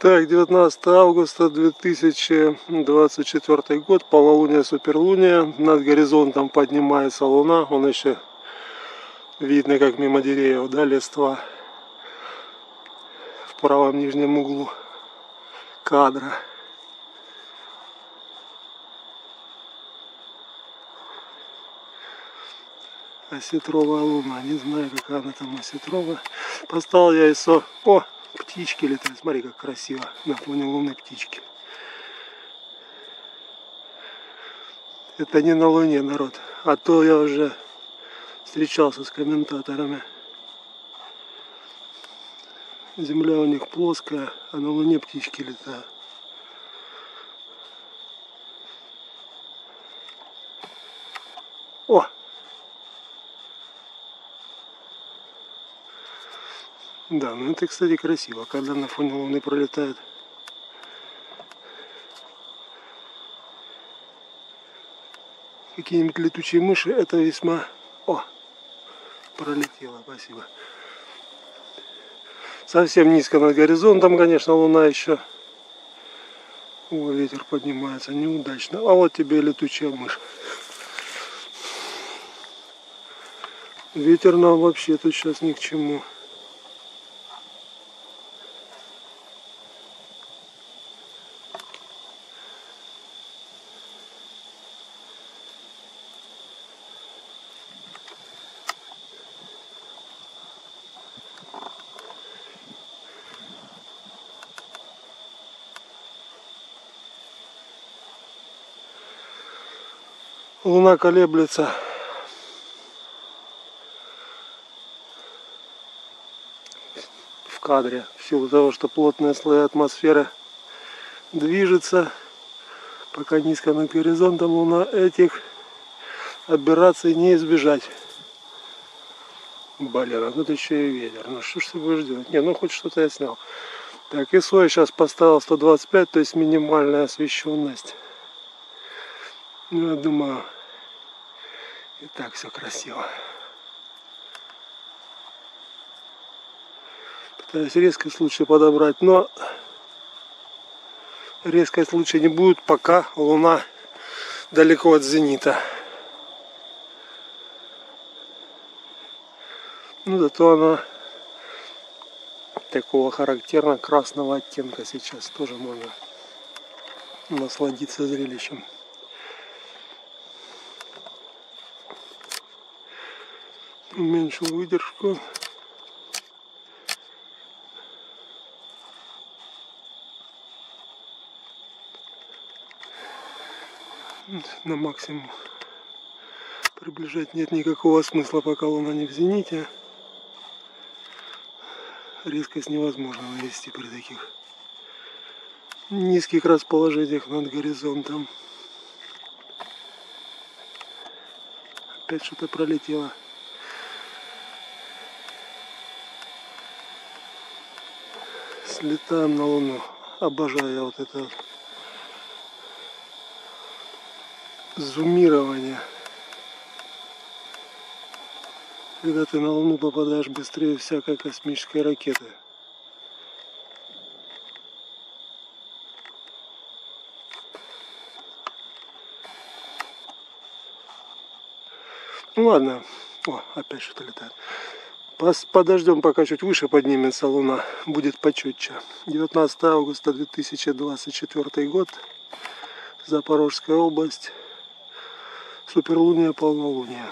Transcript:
Так, 19 августа 2024 год, полнолуние, суперлуния, над горизонтом поднимается луна, он еще видно как мимо деревьев, да, листва. В правом нижнем углу кадра. Осетровая луна, не знаю какая она там осетровая. Поставил я ISO, о, птички летают. Смотри, как красиво на фоне луны птички. Это не на Луне, народ. А то я уже встречался с комментаторами. Земля у них плоская, а на Луне птички летают. О! Да, ну это, кстати, красиво, когда на фоне Луны пролетает. Какие-нибудь летучие мыши, это весьма... О, пролетела, спасибо. Совсем низко над горизонтом, конечно, Луна еще. О, ветер поднимается неудачно. А вот тебе летучая мышь. Ветер нам вообще тут сейчас ни к чему. Луна колеблется. В кадре. В силу того, что плотные слои атмосферы движется. Пока низко над горизонтом Луна этих операций не избежать. Блин, а тут еще и ветер. Ну что ж ты будешь делать? Не, ну хоть что-то я снял. Так, ISO я сейчас поставил 125, то есть минимальная освещенность. Ну, я думаю, и так все красиво. Пытаюсь резкость лучше подобрать, но резкость лучше не будет, пока Луна далеко от зенита. Ну, зато она такого характерно красного оттенка сейчас тоже можно насладиться зрелищем. Уменьшил выдержку. На максимум приближать нет никакого смысла, пока луна не в зените. Резкость невозможно навести при таких низких расположениях над горизонтом. Опять что-то пролетело. Слетаем на Луну. Обожаю я вот это зумирование. Когда ты на Луну попадаешь быстрее всякой космической ракеты. Ну ладно. О, опять что-то летает. Подождем, пока чуть выше поднимется луна, будет почетче. 19 августа 2024 год, Запорожская область, суперлуния, полнолуния.